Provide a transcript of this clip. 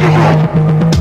Brasil.